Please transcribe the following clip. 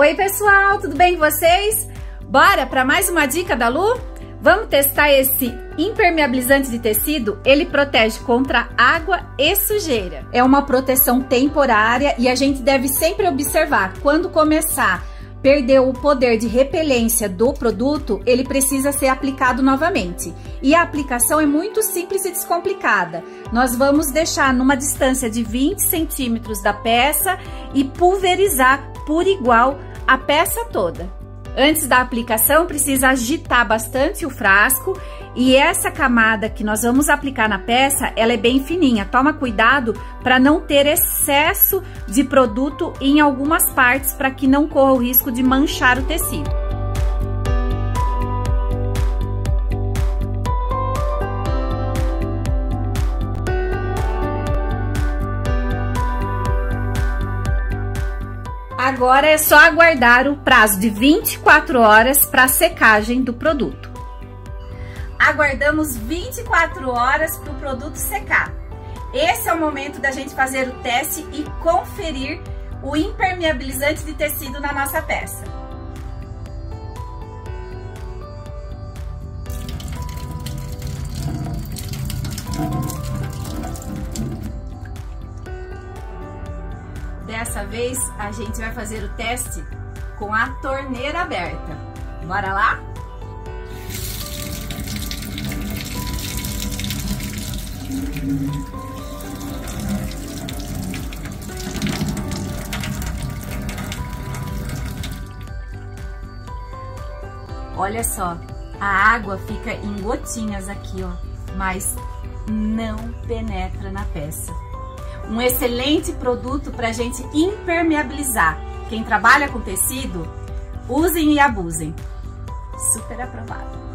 Oi pessoal, tudo bem com vocês? Bora para mais uma dica da Lu? Vamos testar esse impermeabilizante de tecido? Ele protege contra água e sujeira. É uma proteção temporária e a gente deve sempre observar quando começar perdeu o poder de repelência do produto, ele precisa ser aplicado novamente. E a aplicação é muito simples e descomplicada. Nós vamos deixar numa distância de 20 centímetros da peça e pulverizar por igual a peça toda. Antes da aplicação, precisa agitar bastante o frasco e essa camada que nós vamos aplicar na peça, ela é bem fininha. Toma cuidado para não ter excesso de produto em algumas partes para que não corra o risco de manchar o tecido. Agora é só aguardar o prazo de 24 horas para a secagem do produto. Aguardamos 24 horas para o produto secar. Esse é o momento da gente fazer o teste e conferir o impermeabilizante de tecido na nossa peça. Dessa vez, a gente vai fazer o teste com a torneira aberta. Bora lá? Olha só, a água fica em gotinhas aqui, ó, mas não penetra na peça um excelente produto para a gente impermeabilizar. Quem trabalha com tecido, usem e abusem. Super aprovado.